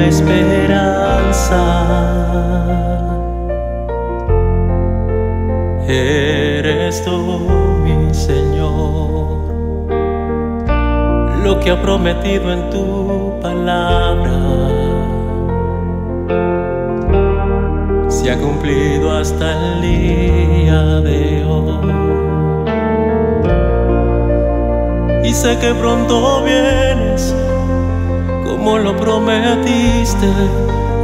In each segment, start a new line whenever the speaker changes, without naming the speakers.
esperanza. Eres tú, mi Señor, lo que ha prometido en tu palabra. Se ha cumplido hasta el día de hoy. Y sé que pronto vienes como lo prometiste,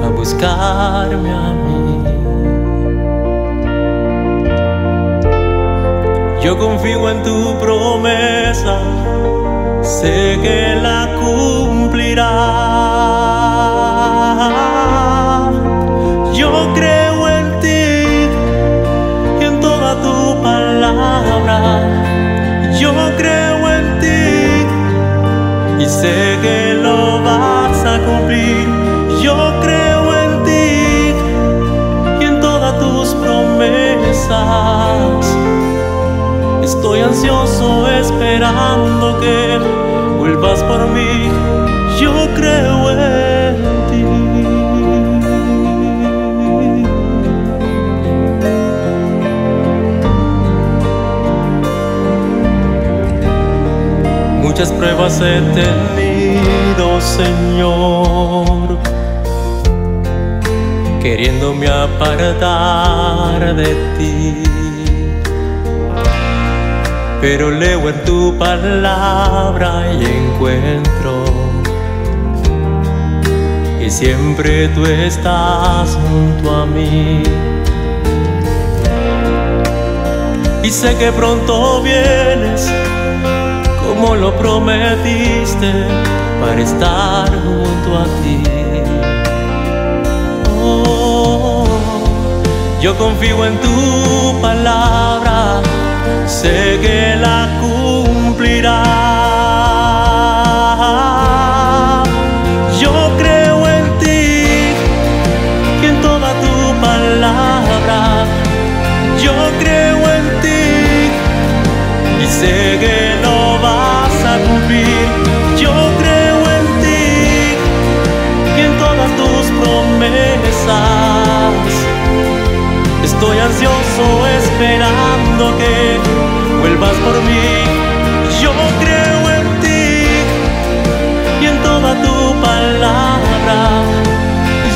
a buscarme a mí. Yo confío en tu promesa, sé que la cumplirás. Sé que lo vas a cumplir. Yo creo en ti y en todas tus promesas. Estoy ansioso esperando que vuelvas por mí. Muchas pruebas he tenido, Señor, queriéndome apartar de ti. Pero leo en tu palabra y encuentro que siempre tú estás junto a mí. Y sé que pronto vienes como lo prometiste para estar junto a ti. Oh, yo confío en tu palabra, sé que la cumplirás. Estoy ansioso esperando que vuelvas por mí. Yo creo en ti y en toda tu palabra.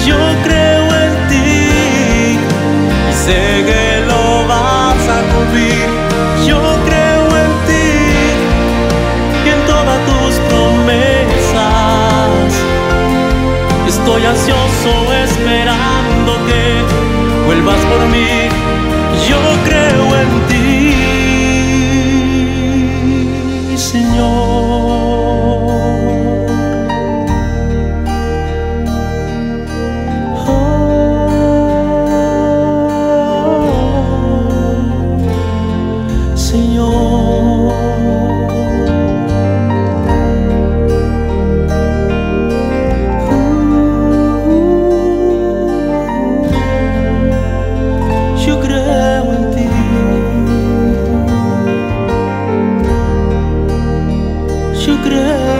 Yo creo en ti y sé que lo vas a cumplir. Yo creo en ti y en todas tus promesas. Estoy ansioso esperando que vuelvas por mí. Yo creo en ti, Yo creo